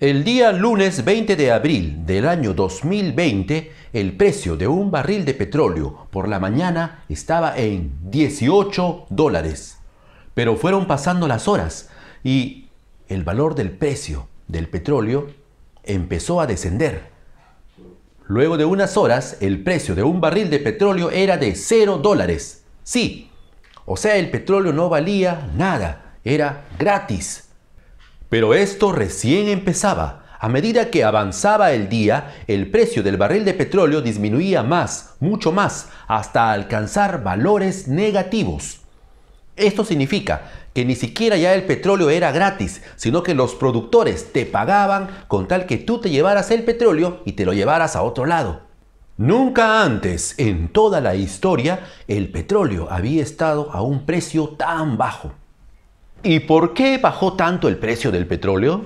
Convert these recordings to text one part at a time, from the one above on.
El día lunes 20 de abril del año 2020, el precio de un barril de petróleo por la mañana estaba en 18 dólares. Pero fueron pasando las horas y el valor del precio del petróleo empezó a descender. Luego de unas horas, el precio de un barril de petróleo era de 0 dólares. Sí, o sea, el petróleo no valía nada, era gratis. Pero esto recién empezaba. A medida que avanzaba el día, el precio del barril de petróleo disminuía más, mucho más, hasta alcanzar valores negativos. Esto significa que ni siquiera ya el petróleo era gratis, sino que los productores te pagaban con tal que tú te llevaras el petróleo y te lo llevaras a otro lado. Nunca antes en toda la historia el petróleo había estado a un precio tan bajo. ¿Y por qué bajó tanto el precio del petróleo?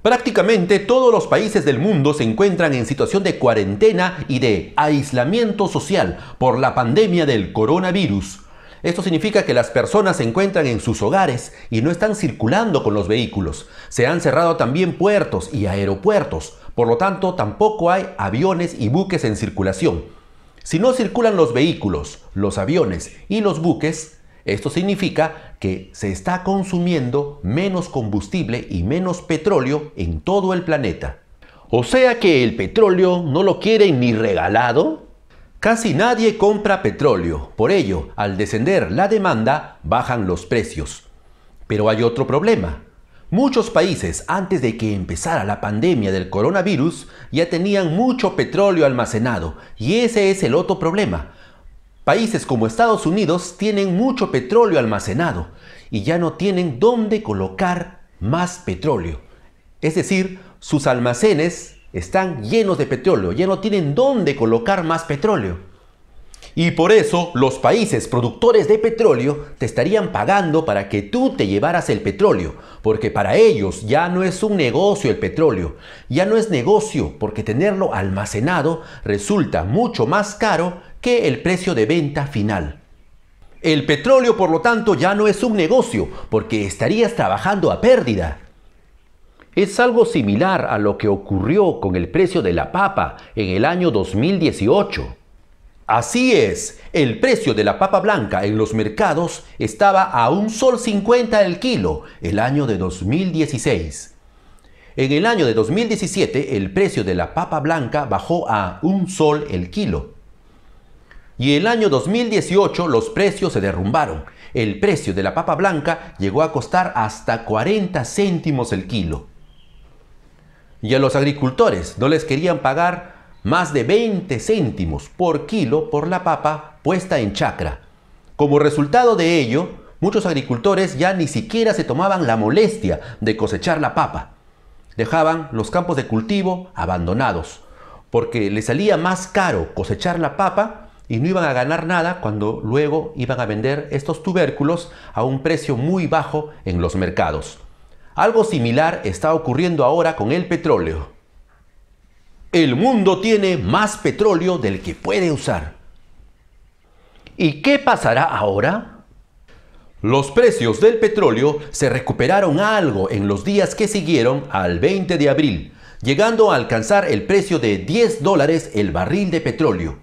Prácticamente todos los países del mundo se encuentran en situación de cuarentena y de aislamiento social por la pandemia del coronavirus. Esto significa que las personas se encuentran en sus hogares y no están circulando con los vehículos. Se han cerrado también puertos y aeropuertos, por lo tanto tampoco hay aviones y buques en circulación. Si no circulan los vehículos, los aviones y los buques, esto significa que se está consumiendo menos combustible y menos petróleo en todo el planeta. O sea que el petróleo no lo quieren ni regalado. Casi nadie compra petróleo, por ello, al descender la demanda, bajan los precios. Pero hay otro problema. Muchos países, antes de que empezara la pandemia del coronavirus, ya tenían mucho petróleo almacenado, y ese es el otro problema. Países como Estados Unidos tienen mucho petróleo almacenado y ya no tienen dónde colocar más petróleo. Es decir, sus almacenes están llenos de petróleo, ya no tienen dónde colocar más petróleo. Y por eso los países productores de petróleo te estarían pagando para que tú te llevaras el petróleo, porque para ellos ya no es un negocio el petróleo, ya no es negocio porque tenerlo almacenado resulta mucho más caro que el precio de venta final. El petróleo, por lo tanto, ya no es un negocio, porque estarías trabajando a pérdida. Es algo similar a lo que ocurrió con el precio de la papa en el año 2018. Así es, el precio de la papa blanca en los mercados estaba a un sol 50 el kilo el año de 2016. En el año de 2017 el precio de la papa blanca bajó a un sol el kilo y el año 2018 los precios se derrumbaron. El precio de la papa blanca llegó a costar hasta 40 céntimos el kilo. Y a los agricultores no les querían pagar más de 20 céntimos por kilo por la papa puesta en chacra. Como resultado de ello, muchos agricultores ya ni siquiera se tomaban la molestia de cosechar la papa. Dejaban los campos de cultivo abandonados, porque les salía más caro cosechar la papa y no iban a ganar nada cuando luego iban a vender estos tubérculos a un precio muy bajo en los mercados. Algo similar está ocurriendo ahora con el petróleo. El mundo tiene más petróleo del que puede usar. ¿Y qué pasará ahora? Los precios del petróleo se recuperaron algo en los días que siguieron al 20 de abril, llegando a alcanzar el precio de 10 dólares el barril de petróleo.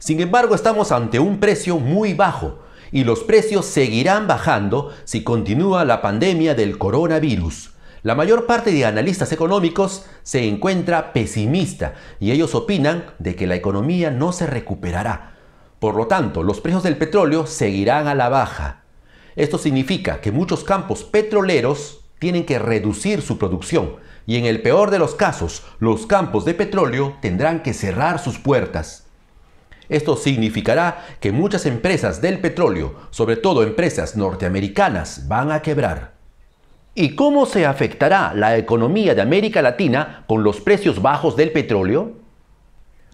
Sin embargo, estamos ante un precio muy bajo y los precios seguirán bajando si continúa la pandemia del coronavirus. La mayor parte de analistas económicos se encuentra pesimista y ellos opinan de que la economía no se recuperará. Por lo tanto, los precios del petróleo seguirán a la baja. Esto significa que muchos campos petroleros tienen que reducir su producción y en el peor de los casos, los campos de petróleo tendrán que cerrar sus puertas. Esto significará que muchas empresas del petróleo, sobre todo empresas norteamericanas, van a quebrar. ¿Y cómo se afectará la economía de América Latina con los precios bajos del petróleo?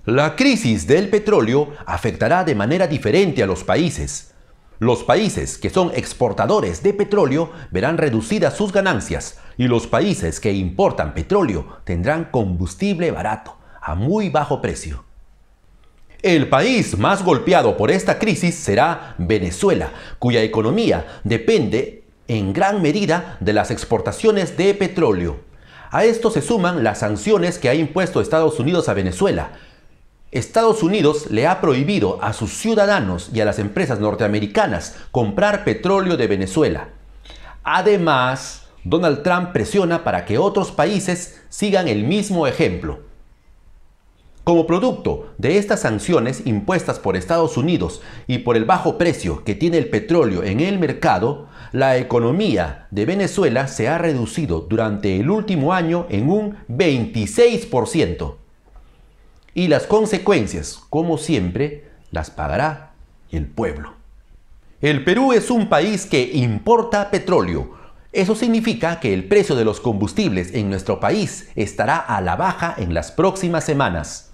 La crisis del petróleo afectará de manera diferente a los países. Los países que son exportadores de petróleo verán reducidas sus ganancias y los países que importan petróleo tendrán combustible barato, a muy bajo precio. El país más golpeado por esta crisis será Venezuela, cuya economía depende en gran medida de las exportaciones de petróleo. A esto se suman las sanciones que ha impuesto Estados Unidos a Venezuela. Estados Unidos le ha prohibido a sus ciudadanos y a las empresas norteamericanas comprar petróleo de Venezuela. Además, Donald Trump presiona para que otros países sigan el mismo ejemplo. Como producto de estas sanciones impuestas por Estados Unidos y por el bajo precio que tiene el petróleo en el mercado, la economía de Venezuela se ha reducido durante el último año en un 26%. Y las consecuencias, como siempre, las pagará el pueblo. El Perú es un país que importa petróleo. Eso significa que el precio de los combustibles en nuestro país estará a la baja en las próximas semanas.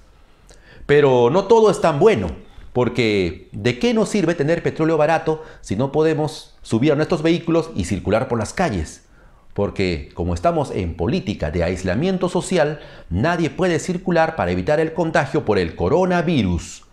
Pero no todo es tan bueno, porque ¿de qué nos sirve tener petróleo barato si no podemos subir a nuestros vehículos y circular por las calles? Porque como estamos en política de aislamiento social, nadie puede circular para evitar el contagio por el coronavirus.